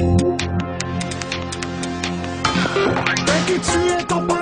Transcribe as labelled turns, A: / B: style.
A: Tu es